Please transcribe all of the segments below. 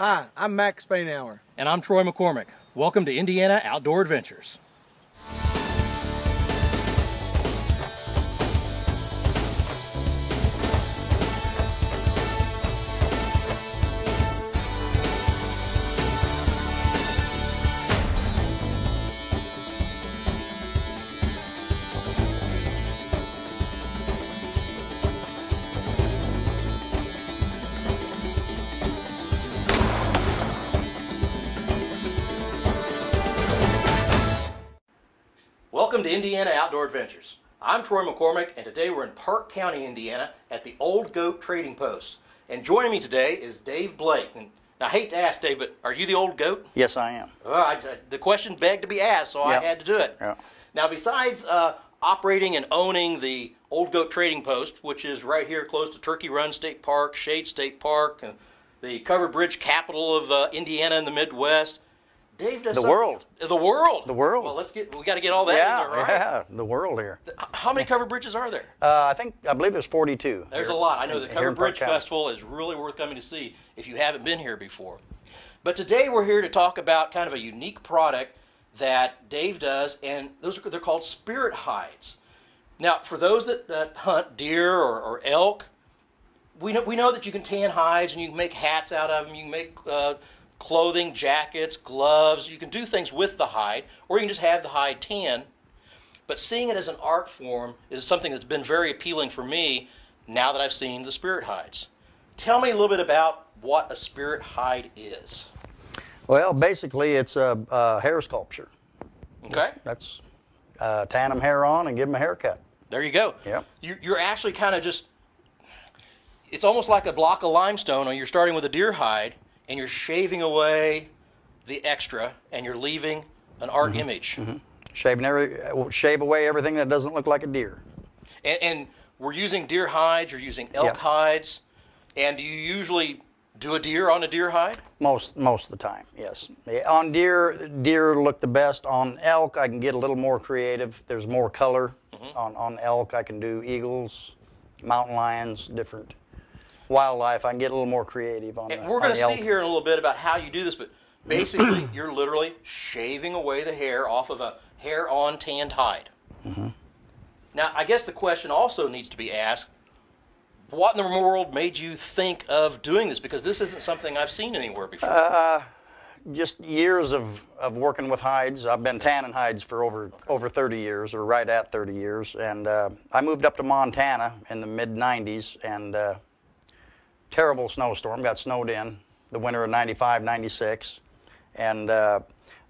Hi, I'm Max Spainhour. And I'm Troy McCormick. Welcome to Indiana Outdoor Adventures. Outdoor Adventures. I'm Troy McCormick, and today we're in Parke County, Indiana, at the Old Goat Trading Post. And joining me today is Dave Blake. And I hate to ask, Dave, but are you the Old Goat? Yes, I am. Uh, I, the question begged to be asked, so Yep. I had to do it. Yeah. Now, besides uh, operating and owning the Old Goat Trading Post, which is right here close to Turkey Run State Park, Shade State Park, and the covered bridge capital of uh, Indiana in the Midwest, Dave does The something- world. The world. The world. Well, let's get. We got to get all that yeah, in there, right? yeah, the world here. How many covered bridges are there? Uh, I think I believe there's 42. There's here a lot. I know the Covered Bridge County. Festival is really worth coming to see if you haven't been here before. But today we're here to talk about kind of a unique product that Dave does, and those are they're called spirit hides. Now, for those that, that hunt deer or, or elk, we know we know that you can tan hides and you can make hats out of them. You can make uh, clothing, jackets, gloves. You can do things with the hide, or you can just have the hide tan. But seeing it as an art form is something that's been very appealing for me now that I've seen the spirit hides. Tell me a little bit about what a spirit hide is. Well, basically, it's a, a hair sculpture. Okay, That's uh, tan them hair on and give them a haircut. there you go. Yeah. You're actually kind of just. It's almost like a block of limestone, or you're starting with a deer hide, and you're shaving away the extra, and you're leaving an art mm-hmm. image. Mm-hmm. Shaving every, uh, shave away everything that doesn't look like a deer. And, and we're using deer hides, you're using elk Yep. hides, and do you usually do a deer on a deer hide? Most most of the time, yes. On deer, deer look the best. On elk, I can get a little more creative. There's more color. Mm-hmm. On on elk, I can do eagles, mountain lions, different wildlife. I can get a little more creative on. And the, we're going to see elk. here in a little bit about how you do this, but basically, you're literally shaving away the hair off of a hair on tanned hide. Mm-hmm. Now, I guess the question also needs to be asked what in the world made you think of doing this? Because this isn't something I've seen anywhere before. Uh, just years of, of working with hides. I've been tanning hides for over over 30 years, or right at 30 years. And uh, I moved up to Montana in the mid 90s, and uh, terrible snowstorm. Got snowed in the winter of 95, 96, and uh,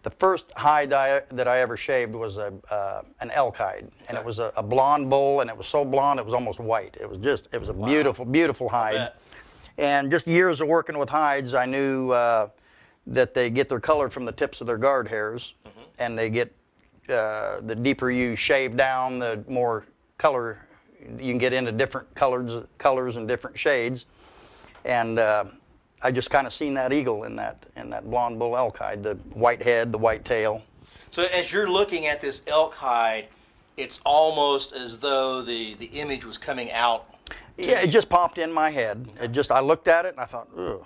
the first hide I, that I ever shaved was a uh, an elk hide, and it was a, a blonde bull, and it was so blonde it was almost white. It was just it was a beautiful, beautiful hide. And just years of working with hides, I knew uh, that they get their color from the tips of their guard hairs, and they get uh, the deeper you shave down, the more color you can get into different colors, colors and different shades. And uh, I just kind of seen that eagle in that in that blonde bull elk hide, the white head, the white tail. so, as you're looking at this elk hide, it's almost as though the, the image was coming out. Yeah, it just popped in my head. It just I looked at it and I thought, ugh,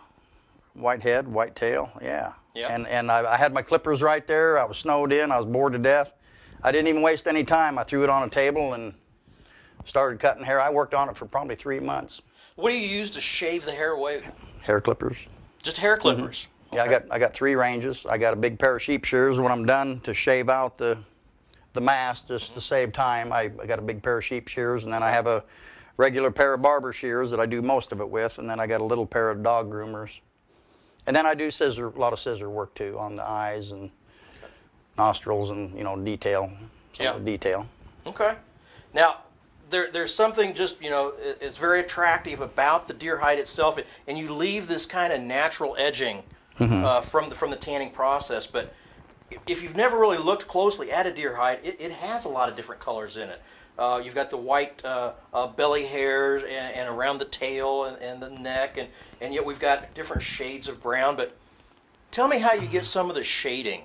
white head, white tail, yeah. Yeah. And and I, I had my clippers right there. I was snowed in. I was bored to death. I didn't even waste any time. I threw it on a table and started cutting hair. I worked on it for probably three months. What do you use to shave the hair away? Hair clippers. Just hair clippers. Mm-hmm. Yeah, I got I got three ranges. I got a big pair of sheep shears when I'm done to shave out the the mass just to save time. I, I got a big pair of sheep shears, and then I have a regular pair of barber shears that I do most of it with, and then I got a little pair of dog groomers. And then I do scissor a lot of scissor work too on the eyes and nostrils and you know detail some Yeah. detail. Okay. Now, there, there's something just, you know, it- it's very attractive about the deer hide itself, and you leave this kind of natural edging uh, from, the, from the tanning process. But if you've never really looked closely at a deer hide, it, it has a lot of different colors in it. Uh, you've got the white uh, uh, belly hairs and, and around the tail and, and the neck, and, and yet we've got different shades of brown. But tell me how you get some of the shading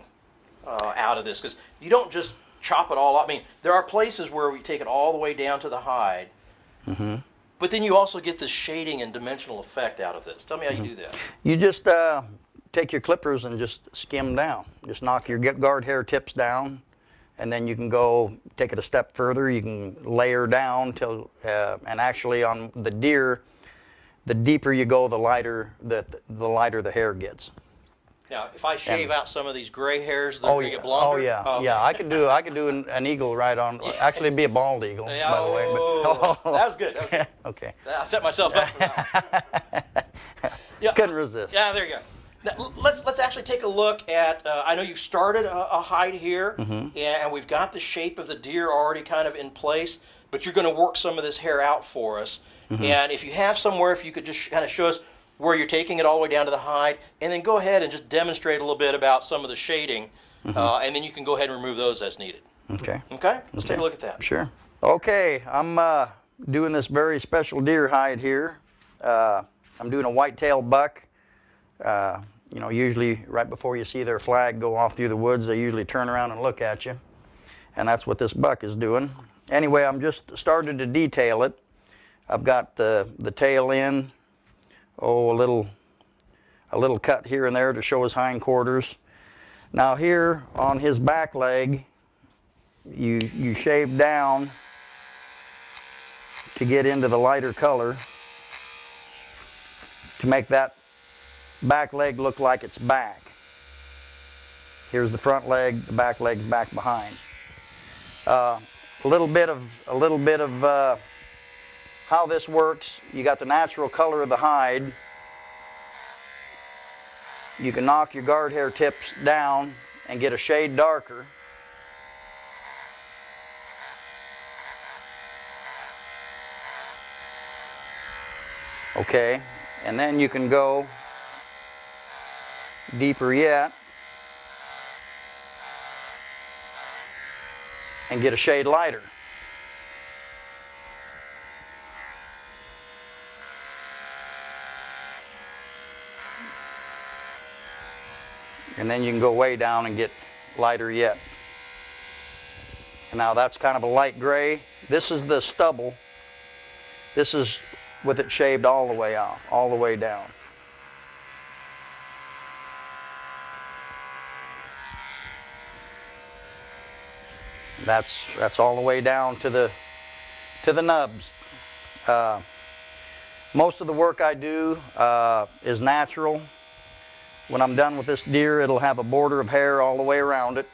uh, out of this because you don't just chop it all up. I mean, there are places where we take it all the way down to the hide, but then you also get this shading and dimensional effect out of this. Tell me how you do that. You just uh, take your clippers and just skim down. Just knock your guard hair tips down, and then you can go take it a step further. You can layer down till, uh, and actually on the deer, the deeper you go, the lighter the the lighter the hair gets. Now, if I shave out some of these gray hairs, they're Oh yeah, get blonder? oh yeah, Oh, yeah. I could do I could do an, an eagle right on. Actually, be a bald eagle, Yeah, by the way. oh, that was good. That was good. okay, I set myself up for that. one. yeah. couldn't resist. Yeah, there you go. Now, let's let's actually take a look at. Uh, I know you've started a, a hide here, Mm-hmm. and we've got the shape of the deer already kind of in place. But you're going to work some of this hair out for us. Mm-hmm. And if you have somewhere, if you could just kind of show us where you're taking it all the way down to the hide, and then go ahead and just demonstrate a little bit about some of the shading, Mm-hmm. uh, and then you can go ahead and remove those as needed. Okay. Okay, let's take a look at that. Sure. Okay, I'm uh, doing this very special deer hide here. Uh, I'm doing a whitetail buck. Uh, you know, usually right before you see their flag go off through the woods, they usually turn around and look at you. And that's what this buck is doing. Anyway, I'm just started to detail it. I've got the, the tail in, oh, a little, a little cut here and there to show his hindquarters. Now here on his back leg, you you shave down to get into the lighter color to make that back leg look like it's back. Here's the front leg, the back leg's back behind. Uh, a little bit of a little bit of uh, how this works. You got the natural color of the hide. You can knock your guard hair tips down and get a shade darker. Okay, and then you can go deeper yet and get a shade lighter. And then you can go way down and get lighter yet. Now that's kind of a light gray. This is the stubble. This is with it shaved all the way off, all the way down. That's that's all the way down to the to the nubs. Uh, most of the work I do uh, is natural. When I'm done with this deer, it'll have a border of hair all the way around it.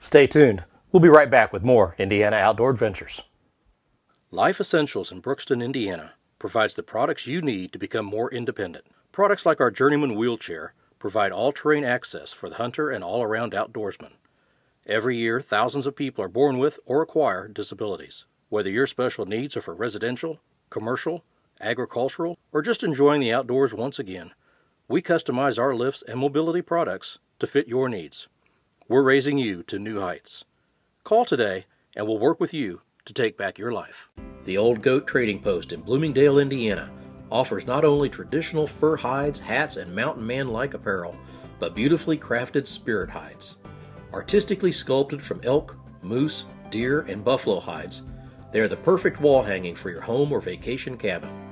Stay tuned. We'll be right back with more Indiana Outdoor Adventures. Life Essentials in Brookston, Indiana provides the products you need to become more independent. Products like our Journeyman wheelchair provide all terrain access for the hunter and all around outdoorsman. Every year, thousands of people are born with or acquire disabilities. Whether your special needs are for residential, commercial, agricultural, or just enjoying the outdoors once again, we customize our lifts and mobility products to fit your needs. We're raising you to new heights. Call today and we'll work with you to take back your life. The Old Goat Trading Post in Bloomingdale, Indiana offers not only traditional fur hides, hats, and mountain man like apparel, but beautifully crafted spirit hides. Artistically sculpted from elk, moose, deer, and buffalo hides, they are the perfect wall hanging for your home or vacation cabin.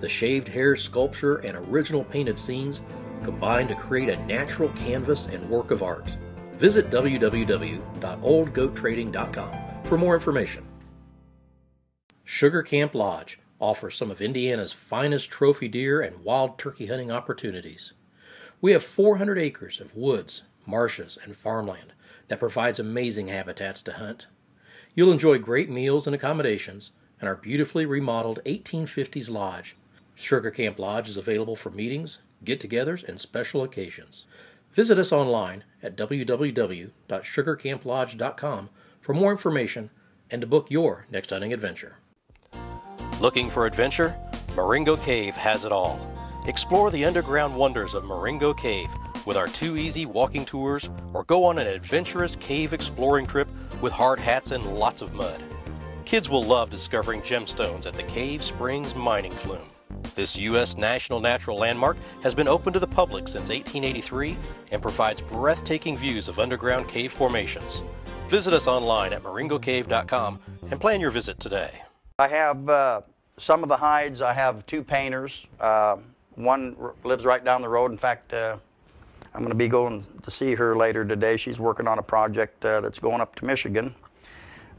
The shaved hair sculpture and original painted scenes combine to create a natural canvas and work of art. Visit www.oldgoattrading.com for more information. Sugar Camp Lodge offers some of Indiana's finest trophy deer and wild turkey hunting opportunities. We have 400 acres of woods, marshes, and farmland that provides amazing habitats to hunt. You'll enjoy great meals and accommodations in our beautifully remodeled 1850s lodge. Sugar Camp Lodge is available for meetings, get togethers, and special occasions. Visit us online at www.sugarcamplodge.com for more information and to book your next hunting adventure. Looking for adventure? Marengo Cave has it all. Explore the underground wonders of Marengo Cave with our two easy walking tours or go on an adventurous cave exploring trip with hard hats and lots of mud. Kids will love discovering gemstones at the Cave Springs Mining Flume. This U.S. National Natural Landmark has been open to the public since 1883 and provides breathtaking views of underground cave formations. Visit us online at marengocave.com and plan your visit today. I have uh, some of the hides. I have two painters. Uh, one lives right down the road. In fact, uh, I'm going to be going to see her later today. She's working on a project uh, that's going up to Michigan.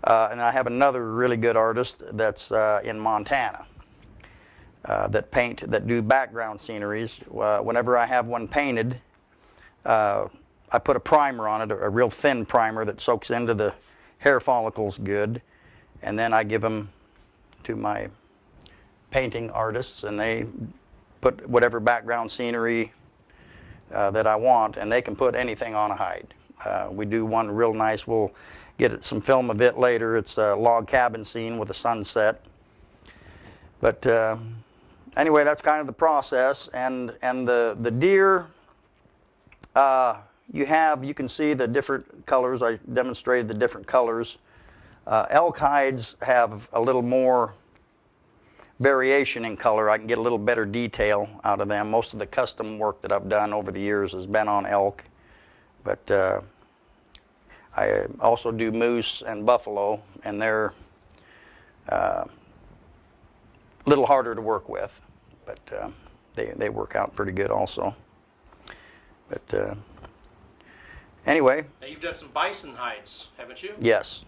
Uh, and I have another really good artist that's uh, in Montana uh, that paint, that do background sceneries. Uh, whenever I have one painted, uh, I put a primer on it, a, real thin primer that soaks into the hair follicles good. And then I give them to my painting artists, and they put whatever background scenery uh, that I want, and they can put anything on a hide. Uh, we do one real nice. We'll get some film of it later. It's a log cabin scene with a sunset. But uh, anyway, that's kind of the process. And and the the deer, uh, you have you can see the different colors. I demonstrated the different colors. Uh, elk hides have a little more variation in color. I can get a little better detail out of them. Most of the custom work that I've done over the years has been on elk, but uh, I also do moose and buffalo, and they're uh, a little harder to work with, but uh, they, they work out pretty good also. But uh, anyway, Now you've done some bison hides, haven't you? yes,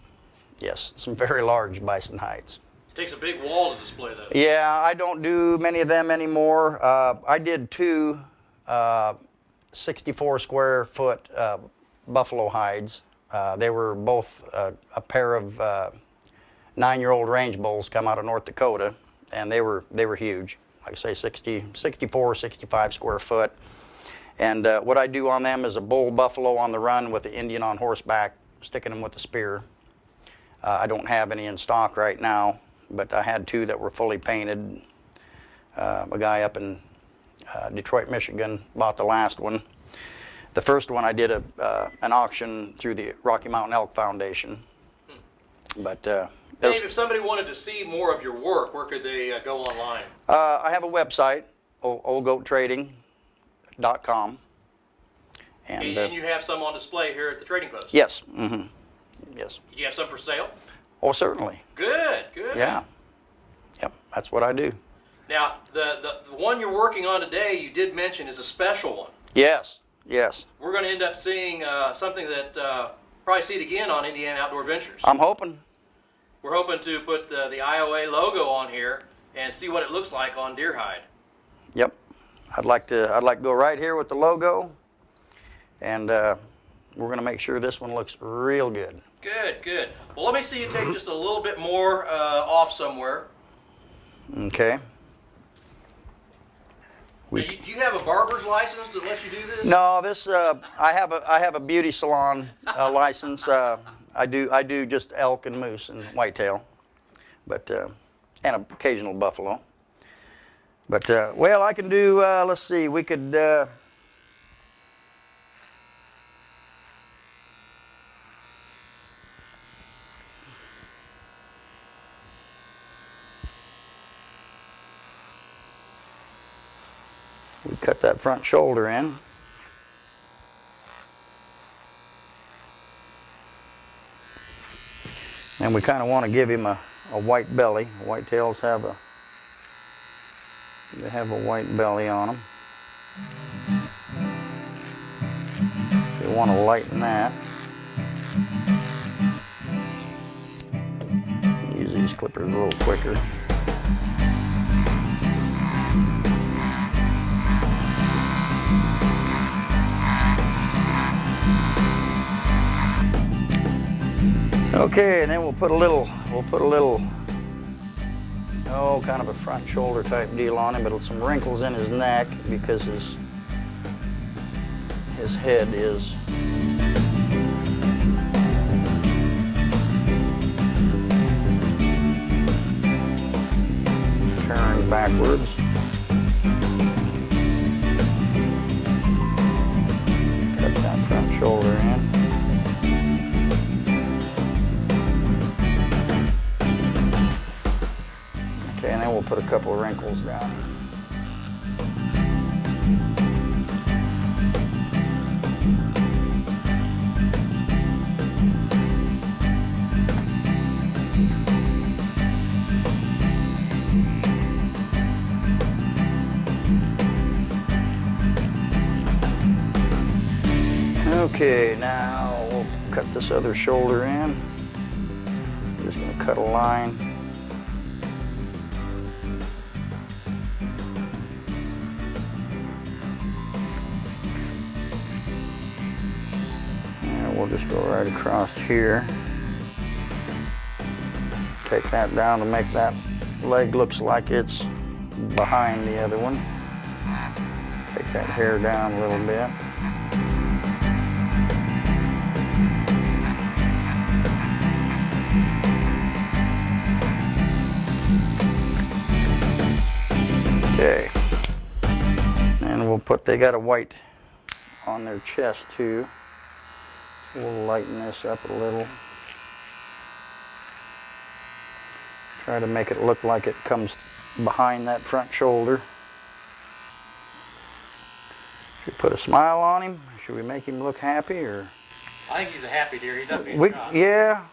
yes, some very large bison hides. It takes a big wall to display those. Yeah, I don't do many of them anymore. Uh, I did two uh, 64 square foot uh, buffalo hides. Uh, they were both uh, a pair of uh, nine-year-old range bulls come out of North Dakota, and they were they were huge. Like I say, 60, 64, 65 square foot. And uh, what I do on them is a bull buffalo on the run with the Indian on horseback, sticking them with a spear. Uh, I don't have any in stock right now, but I had two that were fully painted. Uh, a guy up in uh, Detroit, Michigan, bought the last one. The first one I did a, uh, an auction through the Rocky Mountain Elk Foundation. But uh, Dave, if somebody wanted to see more of your work, where could they uh, go online? uh, I have a website, oldgoattrading.com. And, And, uh, and you have some on display here at the Trading Post. yes, hmm yes. Do you have some for sale? Oh, certainly. Good, good. Yeah. Yep, that's what I do. Now, the, the, the one you're working on today, you did mention, is a special one. Yes, yes. We're going to end up seeing uh, something that uh, probably see it again on Indiana Outdoor Ventures. I'm hoping. We're hoping to put the, the IOA logo on here and see what it looks like on deer hide. Yep. I'd like to. I'd like to go right here with the logo, and uh, we're going to make sure this one looks real good. Good, good. Well, let me see you take just a little bit more uh, off somewhere. Okay. Do you, do you have a barber's license to let you do this? No, this. Uh, I have a. I have a beauty salon uh, license. I do. I do just elk and moose and whitetail, but uh, and occasional buffalo. But uh, well, I can do. Uh, let's see. We could. Uh, we cut that front shoulder in. And we kind of want to give him a, a white belly. Whitetails have a they have a white belly on them. You want to lighten that. Use these clippers a little quicker. Okay, and then we'll put a little, we'll put a little, oh, kind of a front shoulder type deal on him, but some wrinkles in his neck because his, his head is turned backwards. Put a couple of wrinkles down. Okay, now we'll cut this other shoulder in. Just gonna cut a line. Just go right across here. Take that down to make that leg looks like it's behind the other one. Take that hair down a little bit. Okay. And we'll put, they got a white on their chest too. We'll lighten this up a little. Try to make it look like it comes behind that front shoulder. Should we put a smile on him? Should we make him look happy or? I think he's a happy deer. Not being We, yeah.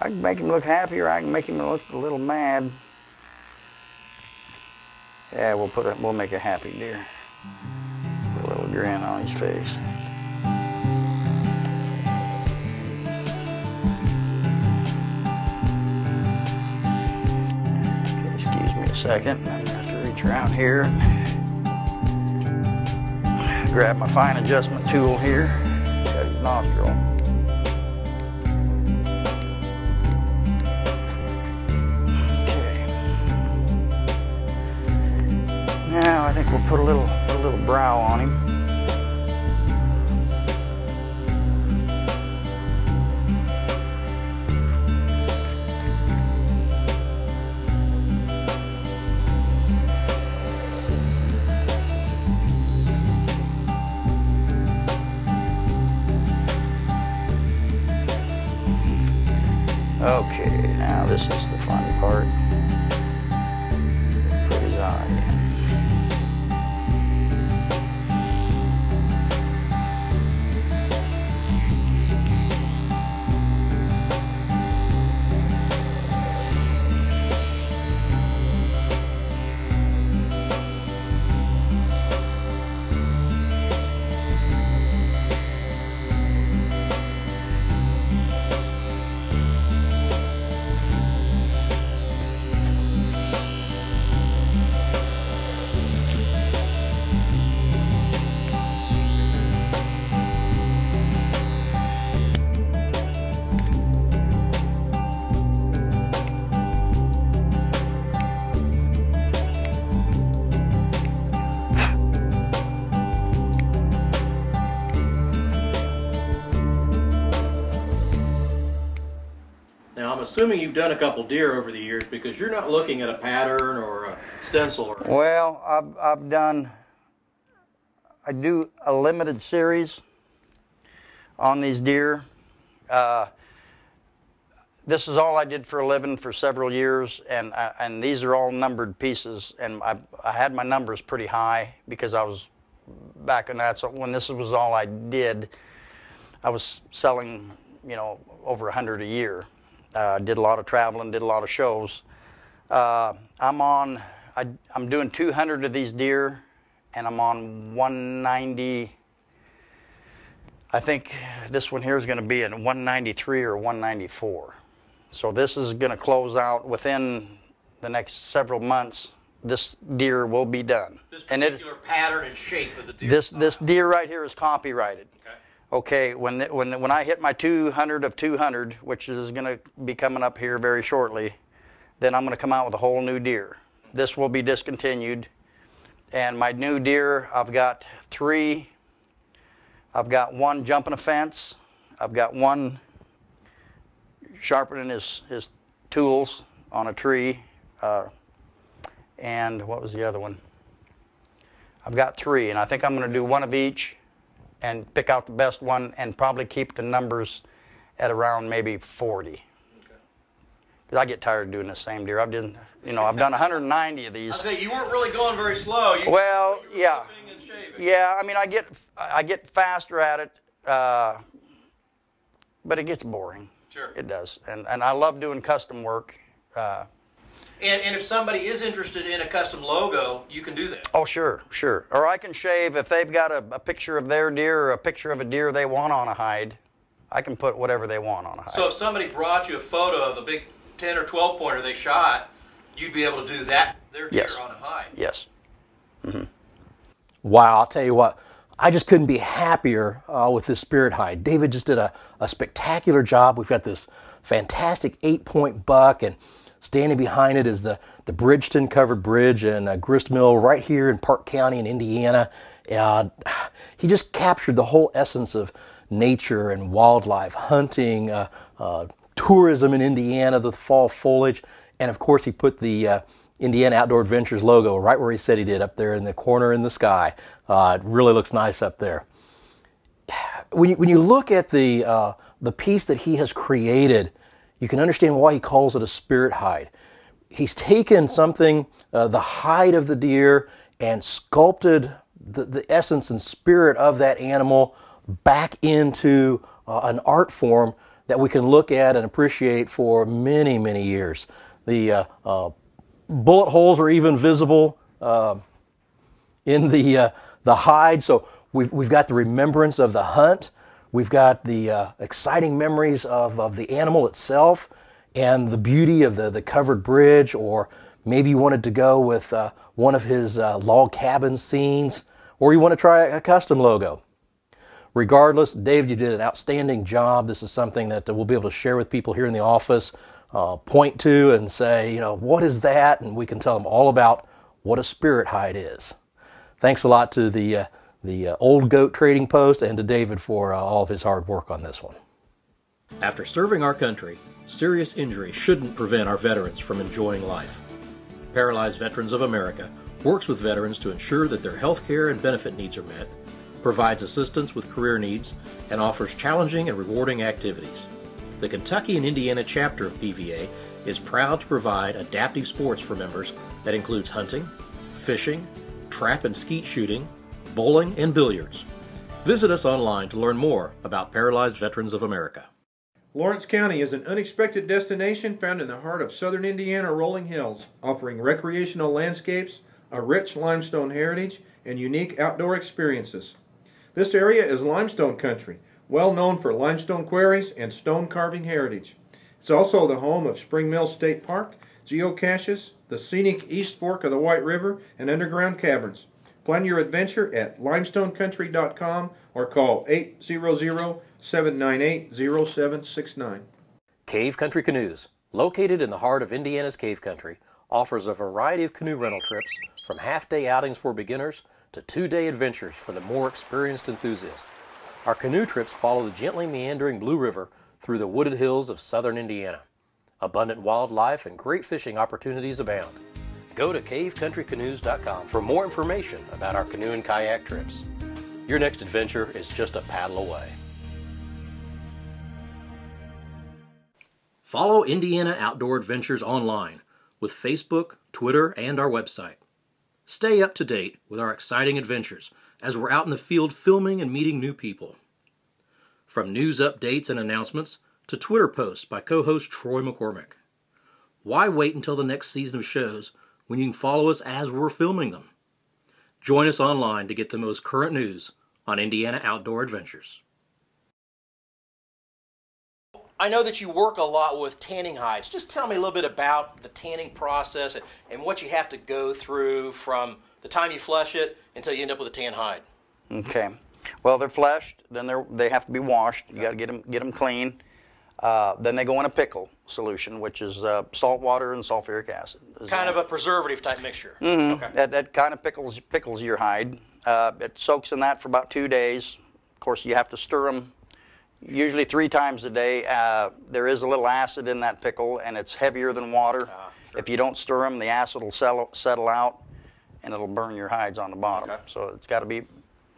I can make him look happy or I can make him look a little mad. Yeah, we'll put a, we'll make a happy deer. Put a little grin on his face. Second. I'm gonna have to reach around here. Grab my fine adjustment tool here. Got his nostril. Okay. Now I think we'll put a little put a little brow on him. Now assuming you've done a couple deer over the years because you're not looking at a pattern or a stencil or. Well, I've, I've done, I do a limited series on these deer. Uh, this is all I did for a living for several years, and I, and these are all numbered pieces. And I, I had my numbers pretty high because I was back in that. So when this was all I did, I was selling, you know, over a hundred a year. Uh, did a lot of traveling, did a lot of shows. Uh, I'm on, I, I'm doing 200 of these deer, and I'm on 190. I think this one here is going to be at 193 or 194. So this is going to close out within the next several months. This deer will be done. This And it- particular pattern and shape of the deer. this this deer right here is copyrighted. Okay. When when when I hit my 200 of 200, which is going to be coming up here very shortly, then I'm going to come out with a whole new deer. This will be discontinued, and my new deer, I've got three. I've got one jumping a fence. I've got one sharpening his his tools on a tree, uh, and what was the other one? I've got three, and I think I'm going to do one of each and pick out the best one and probably keep the numbers at around maybe 40. Because I get tired of doing the same deer. I've done, you know, I've done 190 of these. I these. say you weren't really going very slow. You, Well, yeah. Yeah, I mean, I get I get faster at it, uh, but it gets boring. Sure. It does, and and I love doing custom work. Uh, And, and if somebody is interested in a custom logo, you can do that. Oh, sure, sure. Or I can shave if they've got a, a picture of their deer or a picture of a deer they want on a hide. I can put whatever they want on a hide. So if somebody brought you a photo of a big 10 or 12 pointer they shot, you'd be able to do that, their deer Yes. on a hide. yes. Wow, I'll tell you what, I just couldn't be happier uh, with this spirit hide. David just did a, a spectacular job. We've got this fantastic eight point buck, and standing behind it is the, the Bridgeton covered bridge and uh, Grist Mill right here in Parke County in Indiana. Uh, he just captured the whole essence of nature and wildlife, hunting, uh, uh, tourism in Indiana, the fall foliage, and of course, he put the uh, Indiana Outdoor Adventures logo right where he said he did, up there in the corner in the sky. Uh, it really looks nice up there. When you, when you look at the, the piece that he has created, you can understand why he calls it a spirit hide. He's taken something, uh, the hide of the deer, and sculpted the, the essence and spirit of that animal back into uh, an art form that we can look at and appreciate for many, many years. The uh, uh, bullet holes are even visible uh, in the uh, the hide. So we've we've got the remembrance of the hunt. We've got the uh, exciting memories of, of the animal itself and the beauty of the, the covered bridge, or maybe you wanted to go with uh, one of his uh, log cabin scenes, or you want to try a custom logo. Regardless, Dave, you did an outstanding job. This is something that we'll be able to share with people here in the office, uh, point to and say, you know, what is that? And we can tell them all about what a spirit hide is. Thanks a lot to the, uh, the uh, Old Goat Trading Post and to David for uh, all of his hard work on this one. After serving our country, serious injury shouldn't prevent our veterans from enjoying life. Paralyzed Veterans of America works with veterans to ensure that their health care and benefit needs are met, provides assistance with career needs, and offers challenging and rewarding activities. The Kentucky and Indiana chapter of PVA is proud to provide adaptive sports for members that includes hunting, fishing, trap and skeet shooting, bowling, and billiards. Visit us online to learn more about Paralyzed Veterans of America. Lawrence County is an unexpected destination found in the heart of southern Indiana rolling hills, offering recreational landscapes, a rich limestone heritage, and unique outdoor experiences. This area is limestone country, well known for limestone quarries and stone carving heritage. It's also the home of Spring Mill State Park, geocaches, the scenic East Fork of the White River, and underground caverns. Plan your adventure at limestonecountry.com or call 800 798 0769. Cave Country Canoes, located in the heart of Indiana's cave country, offers a variety of canoe rental trips from half day outings for beginners to two day adventures for the more experienced enthusiast. Our canoe trips follow the gently meandering Blue River through the wooded hills of southern Indiana. Abundant wildlife and great fishing opportunities abound. Go to cavecountrycanoes.com for more information about our canoe and kayak trips. Your next adventure is just a paddle away. Follow Indiana Outdoor Adventures online with Facebook, Twitter, and our website. Stay up to date with our exciting adventures as we're out in the field filming and meeting new people. From news updates and announcements to Twitter posts by co host Troy McCormick. Why wait until the next season of shows when you can follow us as we're filming them? Join us online to get the most current news on Indiana Outdoor Adventures. I know that you work a lot with tanning hides. Just tell me a little bit about the tanning process and, and what you have to go through from the time you flush it until you end up with a tan hide. Okay. Well, they're flushed, Then they're, they have to be washed. You got to get them get them clean. Uh, then they go in a pickle solution, which is uh, salt water and sulfuric acid. Is Kind of a preservative type mixture. Okay. That, that kind of pickles pickles your hide. Uh, it soaks in that for about two days. Of course, you have to stir them usually three times a day. Uh, there is a little acid in that pickle, and it's heavier than water. Ah, If you don't stir them, the acid will settle, settle out, and it'll burn your hides on the bottom. Okay. So it's got to be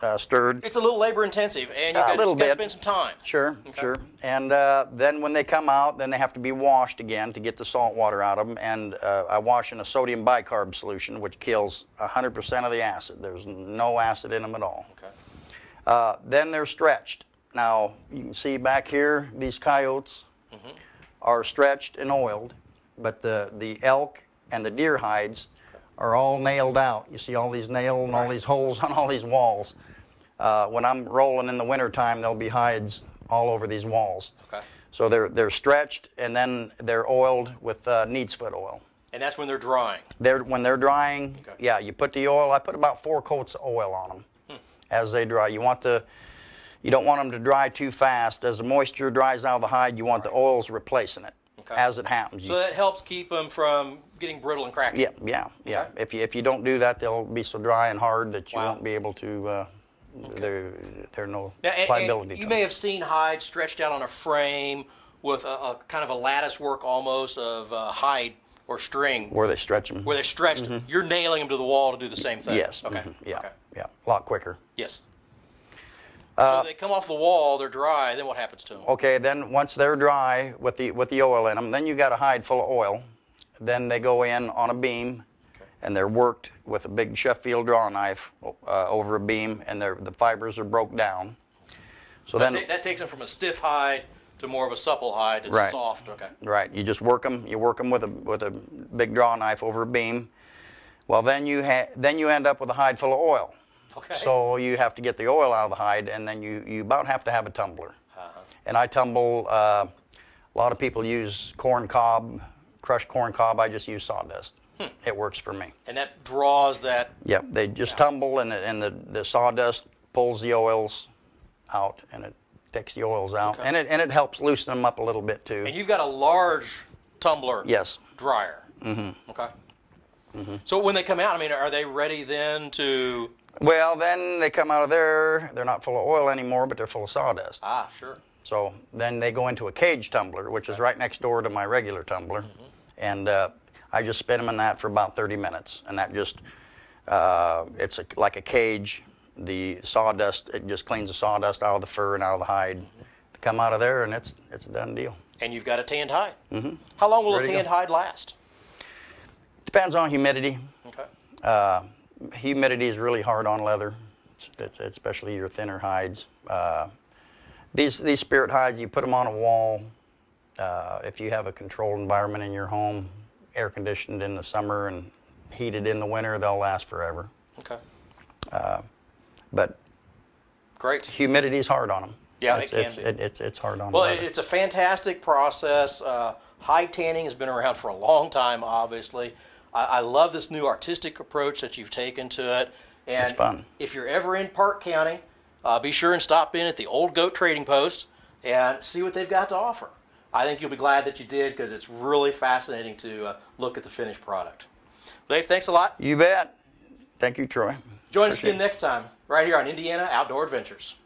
uh, stirred. It's a little labor intensive, and you've got, to spend some time. Sure, Okay. sure. And uh, then when they come out, then they have to be washed again to get the salt water out of them. And uh, I wash in a sodium bicarb solution, which kills 100% of the acid. There's no acid in them at all. Okay. Uh, then they're stretched. Now, you can see back here, these coyotes Mm-hmm. are stretched and oiled, but the, the elk and the deer hides are all nailed out. You see all these nails and all these holes on all these walls. Uh, when I'm rolling in the wintertime, there'll be hides all over these walls. Okay. So they're they're stretched and then they're oiled with uh, neat's foot oil. And that's when they're drying. They're when they're drying. Okay. Yeah, you put the oil. I put about four coats of oil on them Hmm. as they dry. You want the you don't want them to dry too fast. As the moisture dries out of the hide, you want the oils replacing it Okay. as it happens. So that helps keep them from getting brittle and cracking. yeah, yeah, yeah. Okay. If you if you don't do that, they'll be so dry and hard that you Wow. won't be able to. Uh, There, there no Now, and- and pliability. to you may have seen hides stretched out on a frame with a, a kind of a lattice work almost of uh, hide or string where they stretch them. where they stretched them. You're nailing them to the wall to do the same thing. Yes. Okay. mhm, Yeah. Okay. Yeah. A lot quicker. Yes. Uh, so they come off the wall, they're dry. Then what happens to them? Okay, then once they're dry with the with the oil in them, then you got a hide full of oil. Then they go in on a beam, and they're worked with a big Sheffield draw knife uh, over a beam, and the fibers are broke down. So that, then, ta- that takes them from a stiff hide to more of a supple hide that's Right. soft. Okay. right, you just work them. You work them with a with a big draw knife over a beam. Well, then you ha- then you end up with a hide full of oil. Okay. So you have to get the oil out of the hide, and then you, you about have to have a tumbler. Uh-huh. And I tumble. Uh, a lot of people use corn cob, crushed corn cob. I just use sawdust. Hmm. It works for me. and that draws that. Yep, they just tumble, and, it, and the, the sawdust pulls the oils out, and it takes the oils out, Okay. and it and it helps loosen them up a little bit too. And you've got a large tumbler. Yes. Dryer. Mm-hmm. Okay. So when they come out, I mean, are they ready then to? Well, then they come out of there. They're not full of oil anymore, but they're full of sawdust. Ah, sure. So then they go into a cage tumbler, which is right next door to my regular tumbler, and uh, I just spin them in that for about 30 minutes, and that just uh, it's a, like a cage. The sawdust it just cleans the sawdust out of the fur and out of the hide. They come out of there, and it's it's a done deal. And you've got a tanned hide. Mm-hmm. How long will Ready a tanned hide last? Depends on humidity. Okay. Uh, humidity is really hard on leather, it's, especially your thinner hides. Uh, these these spirit hides, you put them on a wall. Uh, if you have a controlled environment in your home, air conditioned in the summer and heated in the winter, they'll last forever. Okay. But Great. humidity is hard on them. Yeah, it it's, can it's, be. It, it's, it's hard on them. Well, leather. it's a fantastic process. Uh, hide tanning has been around for a long time, obviously. I, I love this new artistic approach that you've taken to it. And It's fun. If you're ever in Parke County, uh, be sure and stop in at the Old Goat Trading Post and see what they've got to offer. I think you'll be glad that you did because it's really fascinating to uh, look at the finished product. Dave, thanks a lot. you bet. Thank you, Troy. Join us again it. next time, right here on Indiana Outdoor Adventures.